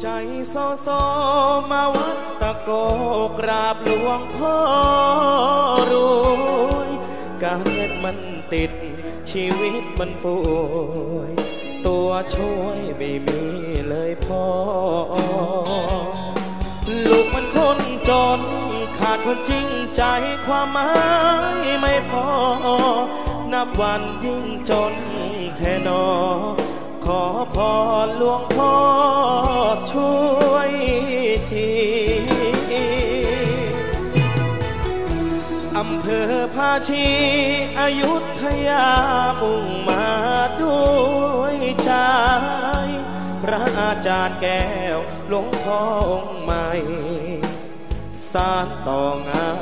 ใจโซโซมาวัดตะโกกราบหลวงพ่อรวยการเงินมันติด ชีวิตมันป่วย ตัวช่วยไม่มีเลยพ่อ ลูกมันคนจน ขาดคนจริงใจความหมายไม่พอ นับวันยิ่งจนแทนอขอ พรหลวงพ่อช่วยทีอำเภอภาชีอายุทยามุ่งมาด้วยใจพระอาจารย์แก้วหลวงพ่อองค์ใหม่ สารต่องาน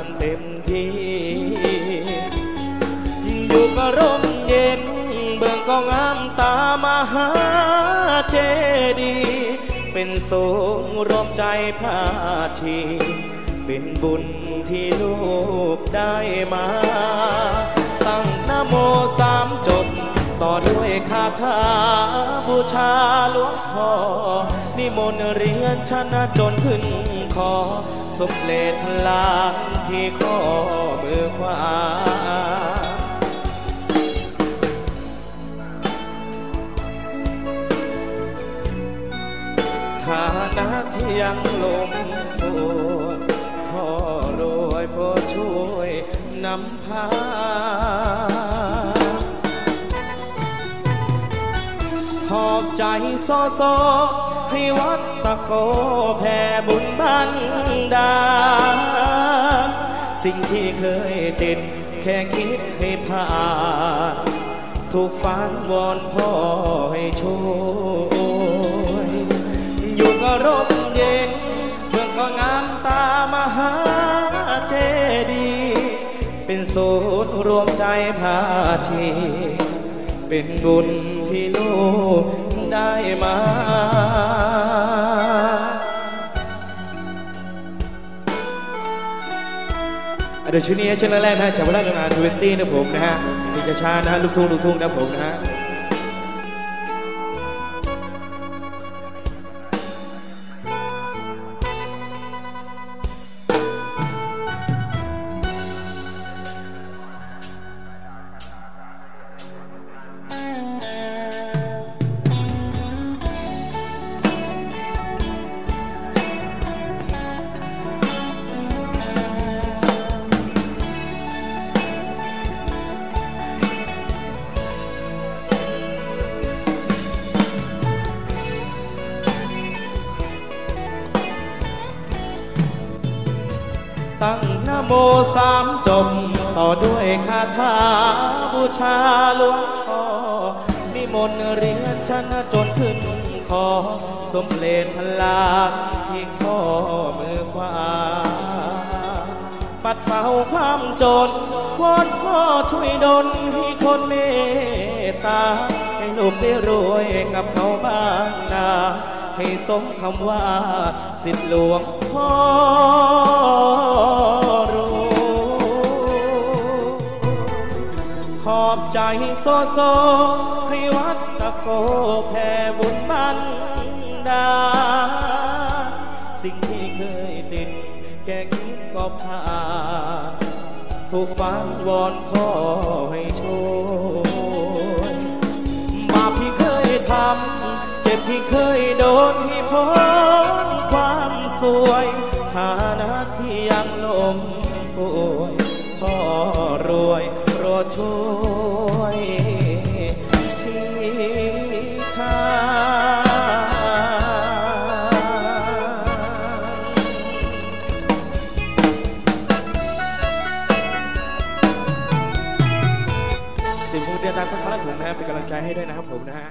ก็งามตามหาเจดีย์เป็นสูงรวมใจพาชี เป็นบุญที่ลูกได้มา ตั้งนโมสามจบต่อด้วยคาถาบูชาหลวงพ่อ นิมนต์เรียนชนะจนขึ้นคอสมเลทลางที่ข้อมือขวา นะที่ยงลมปวดพ่อรวยโปรดช่วยนำพาขอบใจซโซให้วัดตะโกแผ่บุญบันดาลสิ่งที่เคยติดแค่คิดให้ผ่าน ถูกฟังวอนพ่อให้ช่วย ก็ร่มเย็น เมืองก็งามตามหาเจดีย์เป็นศูนย์รวมใจพาชี เป็นบุญที่ลูกได้มาเดี๋ยวชุดนี้ชุดแรกๆนะจากวัฒนงาทเวนตี้นะผมนะฮะเพลงช้านะลูกทุ่งลูกทุ่งนะผมนะฮะ โมสามจบ ต่อด้วยคาถาบูชาหลวงพ่อนิมนต์เรียนชนะจนขึ้นคอสมเลนพลานที่ข้อมือขวาปัดเป่าความจนวอนพ่อช่วยดลให้คนเมตตา ให้ลูกได้รวยกับเขาบ้างนา ให้สมคำว่า สิทธิหลวงพ่อ ใจโซโซ ให้วัดตะโกแผ่บุญบันดา สิ่งที่เคยติด แค่คิดก็ผ่านถูกฟังวอนพ่อให้ช่วยบาปที่เคยทำ เจ็บที่เคยโดนให้พ้น สักครั้งผมนะฮะเป็นกำลังใจให้ด้วยนะครับผมนะฮะ